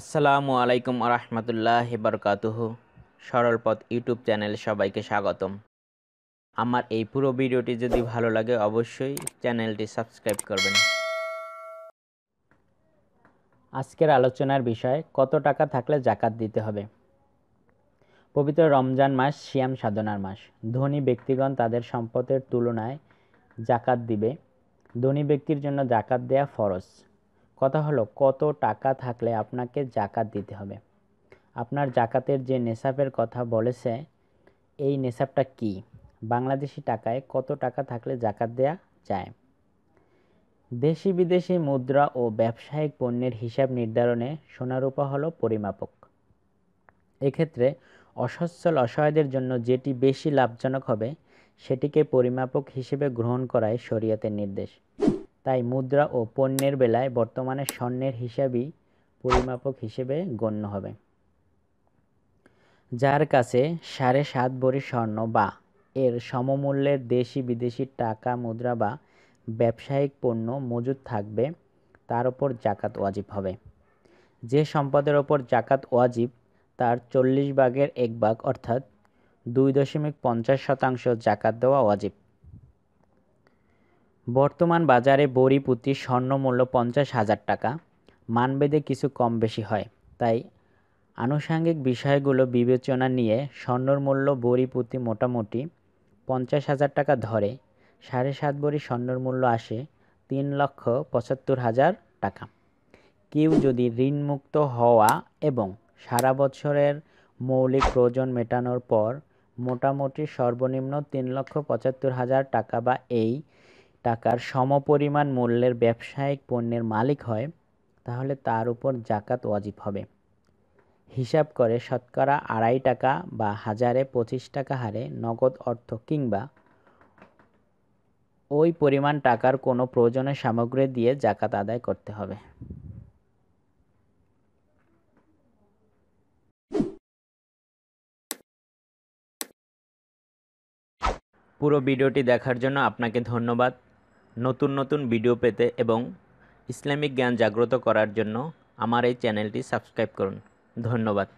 আসসালামু আলাইকুম আরহামতুল্লাহ বরকাতুহু। সরল পথ ইউটিউব চ্যানেল সবাইকে স্বাগতম। আমার এই পুরো ভিডিওটি যদি ভালো লাগে অবশ্যই চ্যানেলটি সাবস্ক্রাইব করবেন। আজকের আলোচনার বিষয়, কত টাকা থাকলে জাকাত দিতে হবে? পবিত্র রমজান মাস সিয়াম সাধনার মাস। ধনী ব্যক্তিগণ তাদের সম্পদের তুলনায় জাকাত দিবে। ধনী ব্যক্তির জন্য জাকাত দেয়া ফরজ। কথা হলো, কত টাকা থাকলে আপনাকে জাকাত দিতে হবে? আপনার জাকাতের যে নেশাবের কথা বলেছে, এই নেশাবটা কি? বাংলাদেশি টাকায় কত টাকা থাকলে জাকাত দেয়া যায়? দেশি বিদেশি মুদ্রা ও ব্যবসায়িক পণ্যের হিসাব নির্ধারণে সোনারূপা হলো পরিমাপক। এক্ষেত্রে অসচ্ছল অসহায়দের জন্য যেটি বেশি লাভজনক হবে, সেটিকে পরিমাপক হিসেবে গ্রহণ করায় শরীয়তের নির্দেশ। তাই মুদ্রা ও পণ্যের বেলায় বর্তমানে স্বর্ণের হিসাবই পরিমাপক হিসেবে গণ্য হবে। যার কাছে সাড়ে সাত ভরি স্বর্ণ বা এর সমমূল্যের দেশি বিদেশি টাকা, মুদ্রা বা ব্যবসায়িক পণ্য মজুদ থাকবে, তার ওপর জাকাত ওয়াজিব হবে। যে সম্পদের ওপর জাকাত ওয়াজিব, তার চল্লিশ ভাগের এক ভাগ অর্থাৎ দুই দশমিক পঞ্চাশ শতাংশ জাকাত দেওয়া ওয়াজিব। বর্তমান বাজারে বড়ি প্রতি স্বর্ণ মূল্য পঞ্চাশ হাজার টাকা। মানবেদে কিছু কম বেশি হয়। তাই আনুষাঙ্গিক বিষয়গুলো বিবেচনা নিয়ে স্বর্ণর মূল্য বড়ি প্রতি মোটামুটি পঞ্চাশ হাজার টাকা ধরে। সাড়ে সাত বড়ি স্বর্ণর মূল্য আসে তিন লক্ষ পঁচাত্তর হাজার টাকা। কেউ যদি ঋণমুক্ত হওয়া এবং সারা বছরের মৌলিক প্রয়োজন মেটানোর পর মোটামুটি সর্বনিম্ন তিন লক্ষ পঁচাত্তর হাজার টাকা বা এই টাকার সমপরিমাণ মূল্যের ব্যবসায়িক পণ্যের মালিক হয়, তাহলে তার উপর জাকাত ওয়াজিব হবে। হিসাব করে শতকরা আড়াই টাকা বা হাজারে পঁচিশ টাকা হারে নগদ অর্থ কিংবা ওই পরিমাণ টাকার কোনো প্রয়োজনীয় সামগ্রী দিয়ে জাকাত আদায় করতে হবে। পুরো ভিডিওটি দেখার জন্য আপনাকে ধন্যবাদ। নতুন নতুন ভিডিও পেতে এবং ইসলামিক জ্ঞান জাগ্রত করার জন্য আমার এই চ্যানেলটি সাবস্ক্রাইব করুন। ধন্যবাদ।